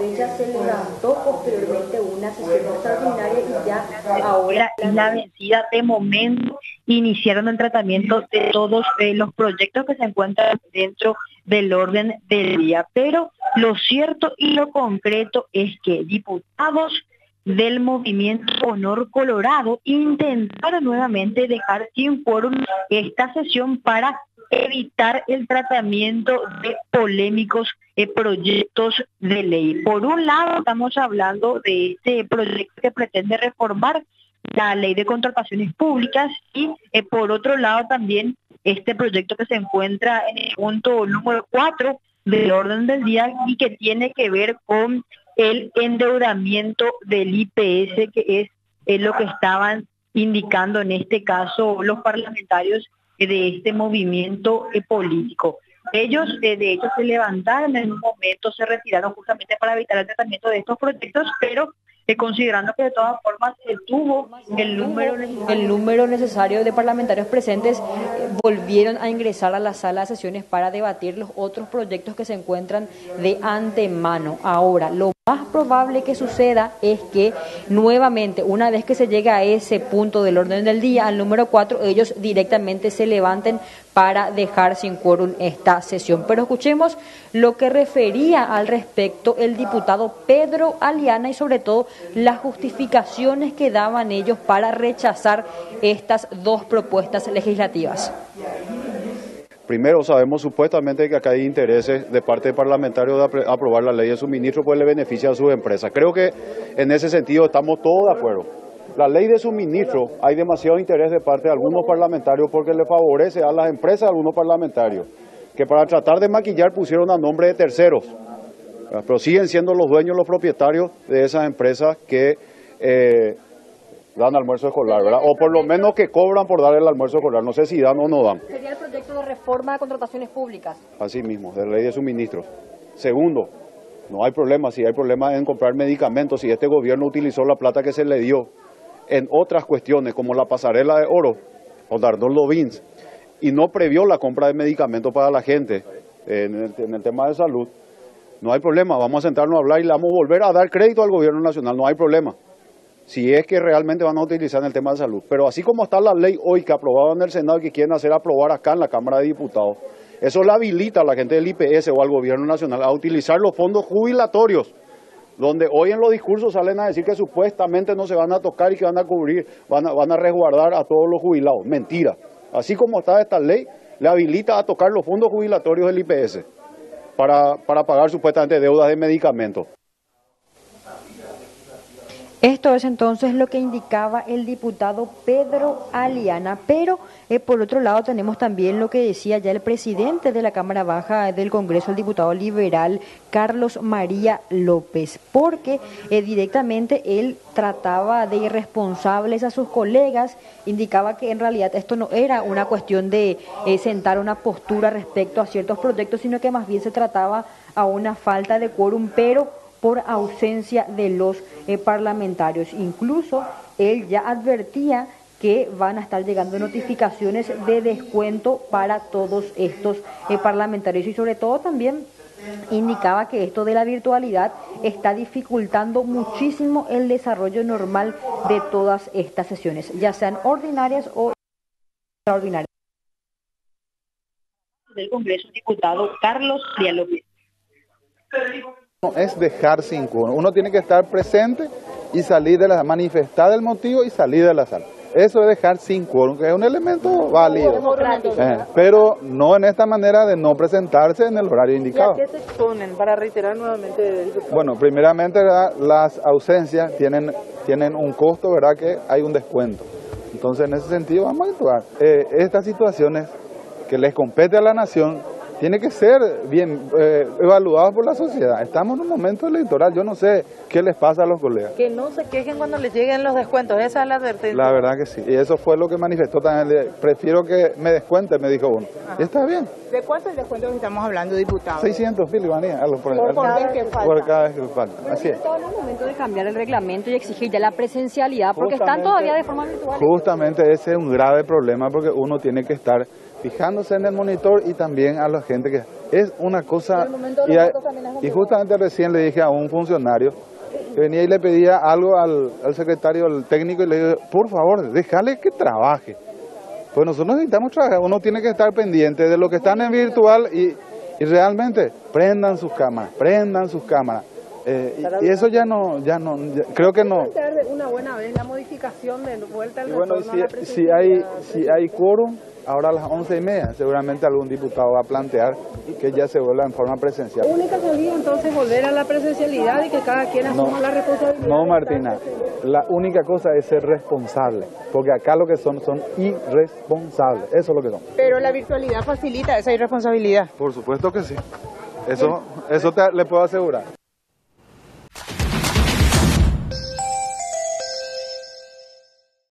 ella se levantó posteriormente una sesión extraordinaria y ya ahora es la vencida de momento iniciaron el tratamiento de todos eh, los proyectos que se encuentran dentro del orden del día. Pero lo cierto y lo concreto es que diputados del movimiento Honor Colorado intentaron nuevamente dejar sin quórum esta sesión para evitar el tratamiento de polémicos eh, proyectos de ley. Por un lado, estamos hablando de este proyecto que pretende reformar la ley de contrataciones públicas y eh, por otro lado también este proyecto que se encuentra en el punto número 4 del orden del día y que tiene que ver con el endeudamiento del IPS, que es lo que estaban indicando en este caso los parlamentarios de este movimiento eh, político. Ellos, eh, de hecho, se levantaron en un momento, se retiraron justamente para evitar el tratamiento de estos proyectos, pero eh, considerando que de todas formas se tuvo el número, el número necesario de parlamentarios presentes, volvieron a ingresar a la sala de sesiones para debatir los otros proyectos que se encuentran de antemano. Ahora, lo más probable que suceda es que nuevamente, una vez que se llegue a ese punto del orden del día, al número 4, ellos directamente se levanten para dejar sin quórum esta sesión. Pero escuchemos lo que refería al respecto el diputado Pedro Aliana y sobre todo las justificaciones que daban ellos para rechazar estas dos propuestas legislativas. Primero, sabemos supuestamente que acá hay intereses de parte de parlamentarios de aprobar la ley de suministro, pues le beneficia a sus empresas. Creo que en ese sentido estamos todos de acuerdo. La ley de suministro, hay demasiado interés de parte de algunos parlamentarios porque le favorece a las empresas de algunos parlamentarios, que para tratar de maquillar pusieron a nombre de terceros, pero siguen siendo los dueños, los propietarios de esas empresas que eh, dan almuerzo escolar, ¿verdad? O por lo menos que cobran por dar el almuerzo escolar. No sé si dan o no dan. De reforma de contrataciones públicas. Así mismo, de ley de suministros. Segundo, no hay problema, si hay problema en comprar medicamentos, si este gobierno utilizó la plata que se le dio en otras cuestiones como la pasarela de oro o Darnoldo Vins y no previó la compra de medicamentos para la gente en el, en el tema de salud, no hay problema, vamos a sentarnos a hablar y le vamos a volver a dar crédito al gobierno nacional, no hay problema si es que realmente van a utilizar en el tema de salud. Pero así como está la ley hoy que aprobaban en el Senado y que quieren hacer aprobar acá en la Cámara de Diputados, eso le habilita a la gente del IPS o al gobierno nacional a utilizar los fondos jubilatorios, donde hoy en los discursos salen a decir que supuestamente no se van a tocar y que van a cubrir, van a, resguardar a todos los jubilados. Mentira. Así como está esta ley, le habilita a tocar los fondos jubilatorios del IPS para pagar supuestamente deudas de medicamentos. Esto es entonces lo que indicaba el diputado Pedro Aliana, pero eh, por otro lado tenemos también lo que decía ya el presidente de la Cámara Baja del Congreso, el diputado liberal Carlos María López, porque eh, directamente él trataba de irresponsables a sus colegas, indicaba que en realidad esto no era una cuestión de eh, sentar una postura respecto a ciertos proyectos, sino que más bien se trataba a una falta de quórum, pero por ausencia de los eh, parlamentarios. Incluso él ya advertía que van a estar llegando notificaciones de descuento para todos estos eh, parlamentarios y sobre todo también indicaba que esto de la virtualidad está dificultando muchísimo el desarrollo normal de todas estas sesiones, ya sean ordinarias o extraordinarias. Del Congreso, diputado Carlos Díaz Es dejar sin uno. Uno tiene que estar presente y salir de la manifestar el motivo y salir de la sala. Eso es dejar sin quórum, que es un elemento válido. Eh, pero no en esta manera de no presentarse en el horario indicado. ¿Y a qué se exponen para reiterar nuevamente? Bueno, primeramente las ausencias tienen, tienen un costo, ¿verdad? Que hay un descuento. Entonces, en ese sentido, vamos a actuar. Eh, estas situaciones que les compete a la nación tiene que ser bien eh, evaluado por la sociedad. Estamos en un momento electoral, yo no sé qué les pasa a los colegas. Que no se quejen cuando les lleguen los descuentos, esa es la advertencia. La verdad que sí, y eso fue lo que manifestó también. Prefiero que me descuente, me dijo uno. Y está bien. ¿De cuántos descuentos estamos hablando, diputado? 600 mil, Ivanía, por, por, cada vez que falta. Por cada vez que falta. Así es. es el momento de cambiar el reglamento y exigir ya la presencialidad, porque están todavía de forma virtual. Justamente ese es un grave problema porque uno tiene que estar fijándose en el monitor y también a la gente que es una cosa... Y, a- y justamente recién le dije a un funcionario que venía y le pedía algo al, al secretario, al técnico, y le dije, por favor, déjale que trabaje. Pues nosotros necesitamos trabajar, uno tiene que estar pendiente de lo que están en virtual y, y realmente prendan sus cámaras, prendan sus cámaras. Eh, y, y eso ya no, ya no, ya- creo que no. una buena vez la modificación de vuelta al Y bueno, retorno a la si, si hay, si hay quórum, ahora a las once y media, seguramente algún diputado va a plantear que ya se vuelva en forma presencial. Única salida entonces volver a la presencialidad y que cada quien No, asuma la responsabilidad. no Martina, la única cosa es ser responsable, porque acá lo que son son irresponsables, eso es lo que son. Pero la virtualidad facilita esa irresponsabilidad. Por supuesto que sí, eso, eso te, le puedo asegurar.